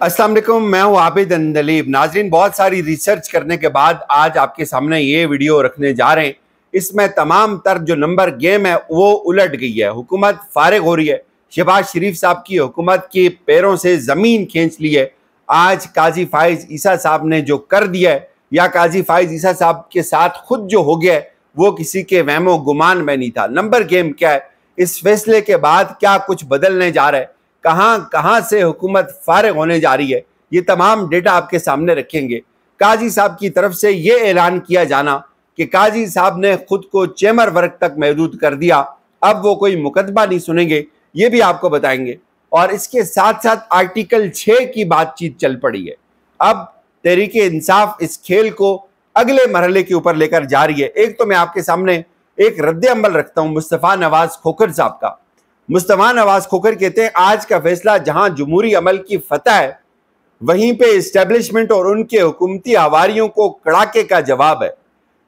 अस्सलाम वालेकुम, मैं हूँ आबिद अंदलीब। नाजरीन, बहुत सारी रिसर्च करने के बाद आज आपके सामने ये वीडियो रखने जा रहे हैं। इसमें तमाम तर जो नंबर गेम है, वो उलट गई है। हुकूमत फारग हो रही है। शहबाज शरीफ साहब की हुकूमत के पैरों से ज़मीन खींच ली है। आज काजी फाइज ईसा साहब ने जो कर दिया है, या काजी फाइज ईसा साहब के साथ खुद जो हो गया है, वो किसी के वहमो गुमान में नहीं था। नंबर गेम क्या है? इस फैसले के बाद क्या कुछ बदलने जा रहा है? कहाँ कहाँ से हुकूमत फारग होने जा रही है, ये तमाम डेटा आपके सामने रखेंगे। काजी साहब की तरफ़ से ये ऐलान किया जाना कि काजी साहब ने खुद को चेमर वर्क तक महदूद कर दिया। अब वो कोई मुकदमा नहीं सुनेंगे, ये भी आपको बताएँगे। और इसके साथ साथ आर्टिकल छः की बातचीत चल पड़ी है। अब तहरीक इंसाफ इस खेल को अगले मरहले के ऊपर लेकर जा रही है। एक तो मैं आपके सामने एक रद्द अमल रखता हूँ, मुस्तफ़ा नवाज़ खोखर साहब का। मुस्तफ़ा नवाज़ खोकर कहते हैं, आज का फैसला जहाँ जमहूरी अमल की फतह है, वहीं पे इस्टेब्लिशमेंट और उनके हुकूमती आवारियों को कड़ाके का जवाब है।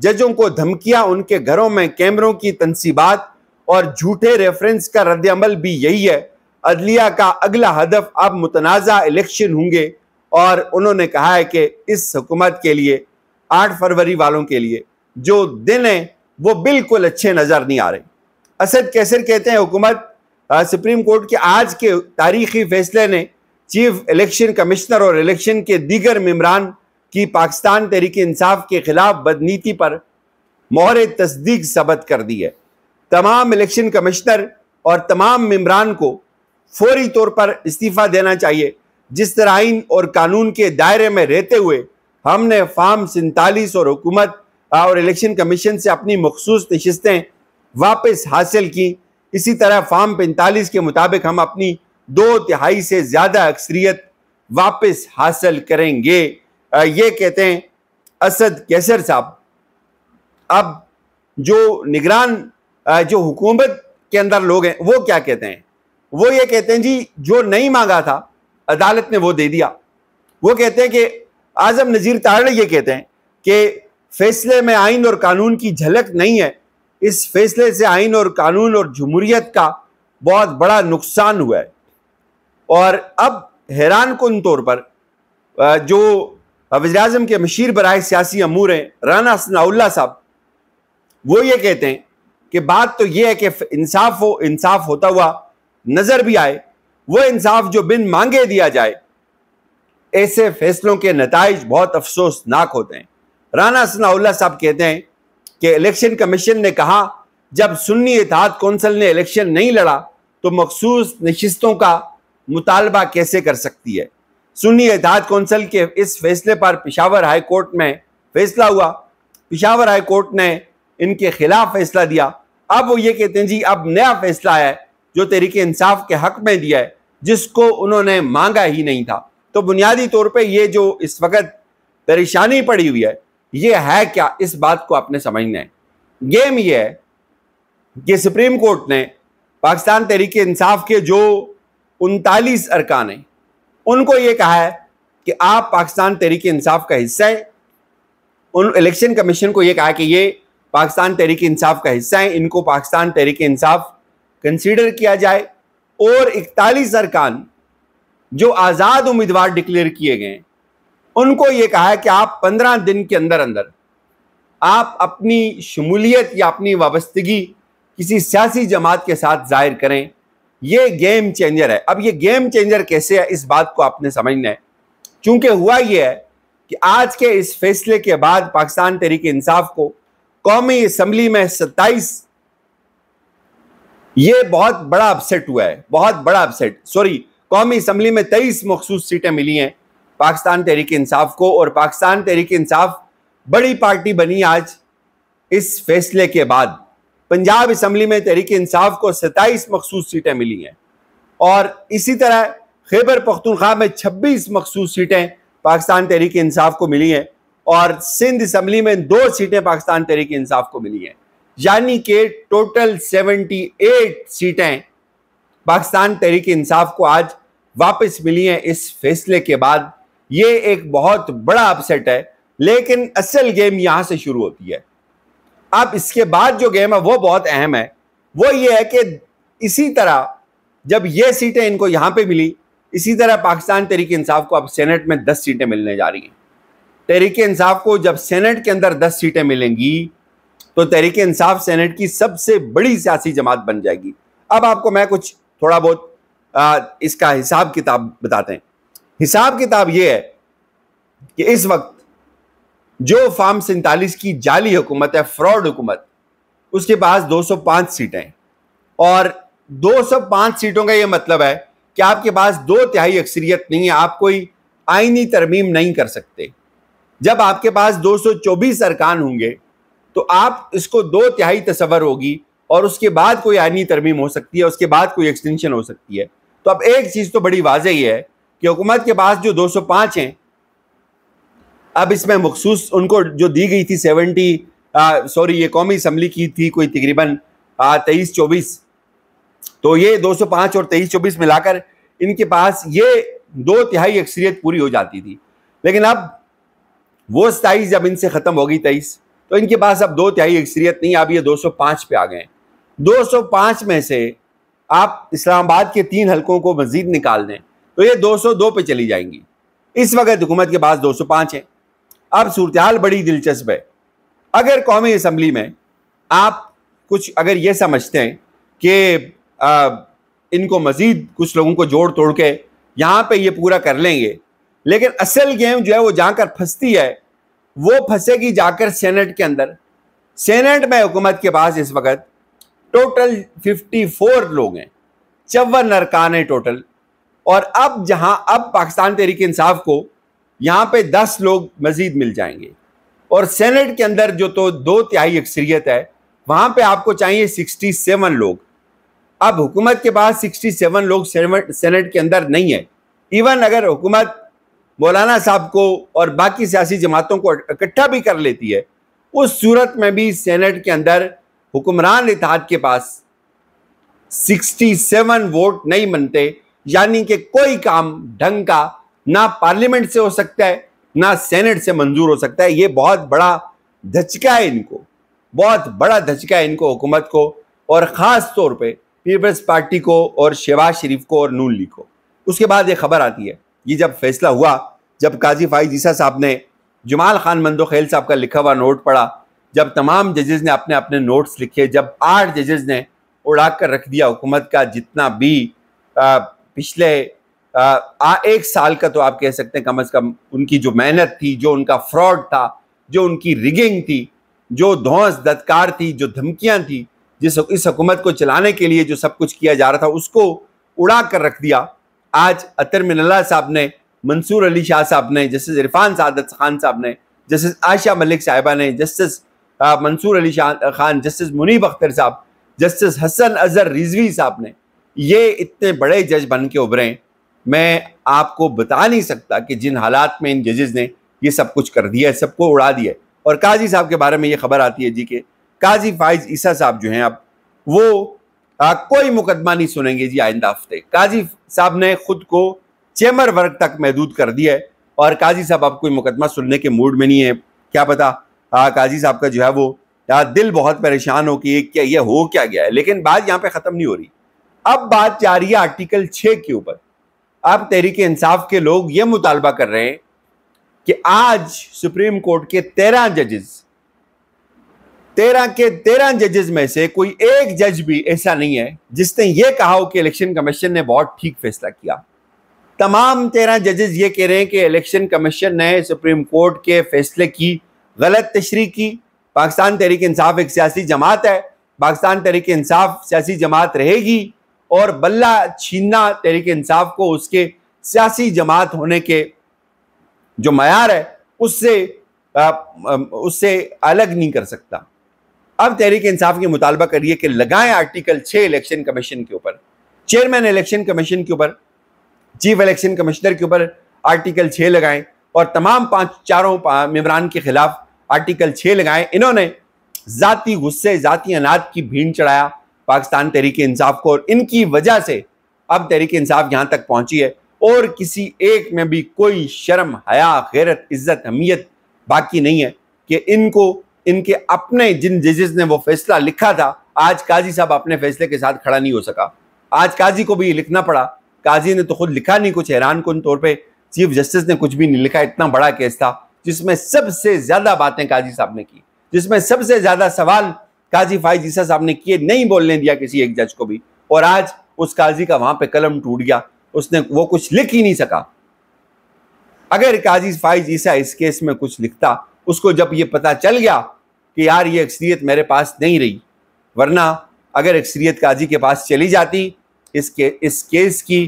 जजों को धमकियाँ, उनके घरों में कैमरों की तनसीबात और झूठे रेफरेंस का रद्द अमल भी यही है। अदलिया का अगला हदफ अब मुतनाज़ा इलेक्शन होंगे और उन्होंने कहा है कि इस हुकूमत के लिए, आठ फरवरी वालों के लिए जो दिन है, वो बिल्कुल अच्छे नज़र नहीं आ रहे। असद कैसर कहते हैं, हुकूमत सुप्रीम कोर्ट के आज के तारीखी फैसले ने चीफ इलेक्शन कमिश्नर और इलेक्शन के दीगर मम्बरान की पाकिस्तान तहरीक इंसाफ के खिलाफ बदनीति पर मोहर तस्दीक सबत कर दी है। तमाम इलेक्शन कमिश्नर और तमाम मम्बरान को फौरी तौर पर इस्तीफ़ा देना चाहिए। जिस तरह आइन और कानून के दायरे में रहते हुए हमने फार्म सैतालीस और हुकूमत और इलेक्शन कमीशन से अपनी मखसूस नशस्तें वापस हासिल की इसी तरह फार्म पैंतालीस के मुताबिक हम अपनी दो तिहाई से ज़्यादा अक्सरियत वापस हासिल करेंगे। ये कहते हैं असद कैसर साहब। अब जो निगरान जो हुकूमत के अंदर लोग हैं, वो क्या कहते हैं? वो ये कहते हैं जी, जो नहीं मांगा था, अदालत ने वो दे दिया। वो कहते हैं कि आज़म नज़ीर तारड़ ये कहते हैं कि फैसले में आइन और कानून की झलक नहीं है इस फैसले से आइन और कानून और जमहूरियत का बहुत बड़ा नुकसान हुआ है। और अब हैरान कन तौर पर जो वजी अजम के मशीर बरए सियासी अमूर हैं, राना सनाउल्ला साहब, वो ये कहते हैं कि बात तो ये है कि इंसाफ हो, इंसाफ होता हुआ नज़र भी आए, वो इंसाफ जो बिन मांगे दिया जाए, ऐसे फैसलों के नतज बहुत अफसोसनाक होते हैं। राना सनाउल्ला साहब कहते हैं कि इलेक्शन कमीशन ने कहा, जब सुन्नी इतिहाद कौंसिल ने इलेक्शन नहीं लड़ा तो मखसूस नशस्तों का मुतालबा कैसे कर सकती है? सुन्नी इतिहाद कौंसिल के इस फैसले पर पिशावर हाई कोर्ट में फैसला हुआ। पिशावर हाई कोर्ट ने इनके खिलाफ फैसला दिया। अब वो ये कहते हैं, जी, अब नया फैसला है, जो तरीके इंसाफ के हक में दिया है, जिसको उन्होंने मांगा ही नहीं था। तो बुनियादी तौर पे ये जो इस वक्त परेशानी पड़ी हुई है ये है क्या? इस बात को आपने समझना है। गेम ये है कि सुप्रीम कोर्ट ने पाकिस्तान तहरीक इंसाफ के जो उनतालीस अरकान हैं, उनको ये कहा है कि आप पाकिस्तान तहरीक इंसाफ का हिस्सा है। उन इलेक्शन कमीशन को ये कहा कि ये पाकिस्तान तहरीक इंसाफ का हिस्सा है, इनको पाकिस्तान तहरीक इंसाफ कंसीडर किया जाए। और इकतालीस अरकान जो आज़ाद उम्मीदवार डिक्लेयर किए गए उनको ये कहा है कि आप पंद्रह दिन के अंदर अंदर आप अपनी शमूलियत या अपनी वाबस्तगी किसी सियासी जमात के साथ ज़ाहिर करें। ये गेम चेंजर है। अब ये गेम चेंजर कैसे है? इस बात को आपने समझना है। क्योंकि हुआ ये है कि आज के इस फैसले के बाद पाकिस्तान तहरीक इंसाफ को कौमी असम्बली में सत्ताईस, ये बहुत बड़ा अपसेट हुआ है। बहुत बड़ा अपसेट सॉरी कौमी असम्बली में तेईस मखसूस सीटें मिली हैं। पाकिस्तान तहरीक इंसाफ को और पाकिस्तान तहरीक इंसाफ बड़ी पार्टी बनी आज इस फैसले के बाद। पंजाब असम्बली में तहरीक इंसाफ को सत्ताईस मखसूस सीटें मिली हैं और इसी तरह खैबर पख्तूनख्वा में छब्बीस मखसूस सीटें पाकिस्तान तहरीक इंसाफ को मिली हैं और सिंध असम्बली में दो सीटें पाकिस्तान तहरीक इंसाफ को मिली हैं। यानी कि टोटल सेवेंटी एट सीटें पाकिस्तान तहरीक इंसाफ को आज वापस मिली हैं इस फैसले के बाद। ये एक बहुत बड़ा अपसेट है लेकिन असल गेम यहाँ से शुरू होती है। अब इसके बाद जो गेम है वो बहुत अहम है। वो ये है कि इसी तरह जब ये सीटें इनको यहाँ पे मिली इसी तरह पाकिस्तान तहरीक इंसाफ को अब सेनेट में दस सीटें मिलने जा रही हैं। तहरीक इंसाफ को जब सेनेट के अंदर दस सीटें मिलेंगी तो तहरीक इंसाफ सेनेट की सबसे बड़ी सियासी जमात बन जाएगी। अब आपको मैं कुछ थोड़ा बहुत आ, इसका हिसाब किताब बताते हैं। हिसाब किताब यह है कि इस वक्त जो फार्म सैतालीस की जाली हुकूमत है, फ्रॉड हुकूमत, उसके पास 205 सीटें और 205 सीटों का यह मतलब है कि आपके पास दो तिहाई अक्सरियत नहीं है, आप कोई आईनी तरमीम नहीं कर सकते। जब आपके पास 224 अरकान होंगे तो आप इसको दो तिहाई तस्वर होगी और उसके बाद कोई आईनी तरमीम हो सकती है, उसके बाद कोई एक्सटेंशन हो सकती है। तो अब एक चीज़ तो बड़ी वाजह ही है कि हुकूमत के पास जो 205 हैं, अब इसमें मखसूस उनको जो दी गई थी सेवेंटी सॉरी, ये कौमी असम्बली की थी कोई तकरीबन तेईस चौबीस। तो ये 205 और तेईस चौबीस मिलाकर इनके पास ये दो तिहाई अक्सरियत पूरी हो जाती थी। लेकिन अब वो सताईस जब इनसे ख़त्म हो गई तेईस तो इनके पास अब दो तिहाई अक्सरियत नहीं, अब ये 205 पे आ गए 205 में से आप इस्लामाबाद के तीन हलकों को मजीद निकाल दें। तो ये 202 पे चली जाएँगी। इस वक्त हुकूमत के पास 205 है। अब सूरत बड़ी दिलचस्प है। अगर कौमी असम्बली में आप कुछ अगर ये समझते हैं कि इनको मज़ीद कुछ लोगों को जोड़ तोड़ के यहाँ पे ये पूरा कर लेंगे, लेकिन असल गेम जो है वो जाकर फंसती है, वो फंसेगी जाकर सेनेट के अंदर। सेनेट में हुकूमत के पास इस वक्त टोटल 54 लोग हैं। चौवन अरकान है टोटल। और अब जहाँ, अब पाकिस्तान तहरीक इंसाफ को यहाँ पे 10 लोग मजीद मिल जाएँगे। और सेनेट के अंदर जो तो दो तिहाई अक्सरियत है, वहाँ पे आपको चाहिए 67 लोग। अब हुकूमत के पास 67 लोग सेनेट के अंदर नहीं है। इवन अगर हुकूमत मौलाना साहब को और बाकी सियासी जमातों को इकट्ठा भी कर लेती है, उस सूरत में भी सेनेट के अंदर हुक्मरान इतिहाद के पास 67 वोट नहीं बनते। यानी कि कोई काम ढंग का ना पार्लियामेंट से हो सकता है ना सेनेट से मंजूर हो सकता है। ये बहुत बड़ा धचका है इनको बहुत बड़ा धचका है इनको हुकूमत को और ख़ास तौर पे पीपल्स पार्टी को और शहबाज शरीफ को और नून लीग को। उसके बाद ये खबर आती है ये जब फैसला हुआ जब काजी फाइज ईसा साहब ने जमाल खान मंदो खेल साहब का लिखा हुआ नोट पढ़ा जब तमाम जजेस ने अपने अपने नोट्स लिखे जब आठ जजेस ने उड़ा कर रख दिया हुकूमत का जितना भी आ, पिछले आ, एक साल का तो आप कह सकते हैं कम अज़ कम उनकी जो मेहनत थी जो उनका फ्रॉड था जो उनकी रिगिंग थी जो धौस दत्कार थी जो धमकियाँ थी जिस इस हुकूमत को चलाने के लिए जो सब कुछ किया जा रहा था उसको उड़ा कर रख दिया। आज अतर मिनल्ला साहब ने मंसूर अली शाह साहब ने जस्टिस इरफान सादत खान साहब ने जस्टिस आयशा मलिक साहिबा ने जस्टिस मंसूर अली शाह खान जस्टिस मुनीब अख्तर साहब जस्टिस हसन अजहर रिजवी साहब ने ये इतने बड़े जज बन के उभरे मैं आपको बता नहीं सकता कि जिन हालात में इन जजेस ने ये सब कुछ कर दिया है सबको उड़ा दिया है। और काजी साहब के बारे में ये खबर आती है जी के काजी फाइज ईसा साहब जो हैं अब वो आ, कोई मुकदमा नहीं सुनेंगे जी आइंदा हफ़्ते। काजी साहब ने खुद को चेमर वर्ग तक महदूद कर दिया है और काजी साहब अब कोई मुकदमा सुनने के मूड में नहीं है। क्या पता आ, काजी साहब का जो है वो या दिल बहुत परेशान हो कि क्या ये हो क्या गया है? लेकिन बात यहाँ पे ख़त्म नहीं हो रही। अब बात जा रही है आर्टिकल छः के ऊपर। अब तहरीक इंसाफ के लोग ये मुतालबा कर रहे हैं कि आज सुप्रीम कोर्ट के तेरह जजेस, तेरह के तेरह जजेस में से कोई एक जज भी ऐसा नहीं है जिसने ये कहा हो कि इलेक्शन कमीशन ने बहुत ठीक फैसला किया। तमाम तेरह जजेस ये कह रहे हैं कि इलेक्शन कमीशन ने सुप्रीम कोर्ट के फैसले की गलत तशरी की। पाकिस्तान तहरीक इंसाफ एक सियासी जमात है। पाकिस्तान तहरीक इंसाफ सियासी जमात रहेगी। और बल्ला छीनना तहरीक इंसाफ को उसके सियासी जमात होने के जो मैार है उससे आ, उससे अलग नहीं कर सकता। अब तहरीक इंसाफ की मुतालबा करिए कि लगाएँ आर्टिकल छः इलेक्शन कमीशन के ऊपर। चेयरमैन इलेक्शन कमीशन के ऊपर चीफ इलेक्शन कमिश्नर के ऊपर आर्टिकल छः लगाएँ और तमाम पाँच चारों मेम्बरान के खिलाफ आर्टिकल छः लगाएँ। इन्होंने ज़ाती गुस्से ज़ाती अनाज की भीड़ चढ़ाया। पाकिस्तान तहरीक इंसाफ को, और इनकी वजह से अब तहरीक इंसाफ यहाँ तक पहुँची है। और किसी एक में भी कोई शर्म, हया, गैरत, इज़्ज़त अहमियत बाकी नहीं है कि इनको, इनके अपने जिन जजेस ने वो फैसला लिखा था, आज काजी साहब अपने फैसले के साथ खड़ा नहीं हो सका। आज काजी को भी लिखना पड़ा। काजी ने तो खुद लिखा नहीं कुछ, हैरान कन तौर पर चीफ जस्टिस ने कुछ भी नहीं लिखा, इतना बड़ा केस था, जिसमें सबसे ज़्यादा बातें काजी साहब ने की, जिसमें सबसे ज़्यादा सवाल काजी फाइज ईसा साहब ने किए, नहीं बोलने दिया किसी एक जज को भी। और आज उस काजी का वहाँ पे कलम टूट गया। उसने वो कुछ लिख ही नहीं सका। अगर काजी फाइज ईसा इस केस में कुछ लिखता, उसको जब ये पता चल गया कि यार ये अक्सरियत मेरे पास नहीं रही, वरना अगर अक्सरियत काजी के पास चली जाती, इस के, इस केस की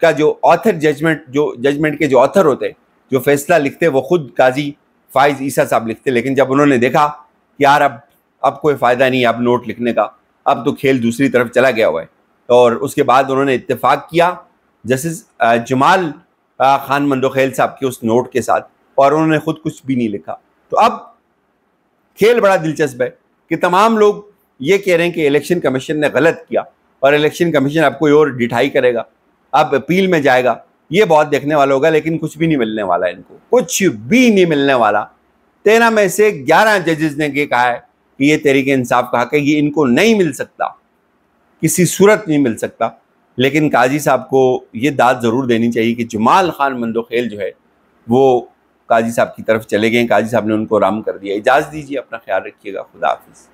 का जो ऑथर जजमेंट, जो जजमेंट के जो ऑथर होते, जो फैसला लिखते, वो खुद काजी फाइज ईसा साहब लिखते। लेकिन जब उन्होंने देखा कि यार अब अब कोई फ़ायदा नहीं अब नोट लिखने का। अब तो खेल दूसरी तरफ़ चला गया हुआ है। और उसके बाद उन्होंने इत्तेफाक किया, जस्टिस जमाल खान मंदोखेल साहब के उस नोट के साथ, और उन्होंने खुद कुछ भी नहीं लिखा। तो अब खेल बड़ा दिलचस्प है कि तमाम लोग ये कह रहे हैं कि इलेक्शन कमीशन ने गलत किया, और इलेक्शन कमीशन अब कोई और डिठाई करेगा, अब अपील में जाएगा। ये बहुत देखने वाला होगा, लेकिन कुछ भी नहीं मिलने वाला इनको। कुछ भी नहीं मिलने वाला। तेरह में से ग्यारह जजेस ने ये कहा है ये तरीके इंसाफ कहा कि ये इनको नहीं मिल सकता, किसी सूरत नहीं मिल सकता। लेकिन काजी साहब को ये दाद ज़रूर देनी चाहिए कि जमाल खान मंदोखेल जो है, वो काजी साहब की तरफ़ चले गए। काजी साहब ने उनको आराम कर दिया। इजाज़ दीजिए, अपना ख्याल रखिएगा। खुदा हाफिज़।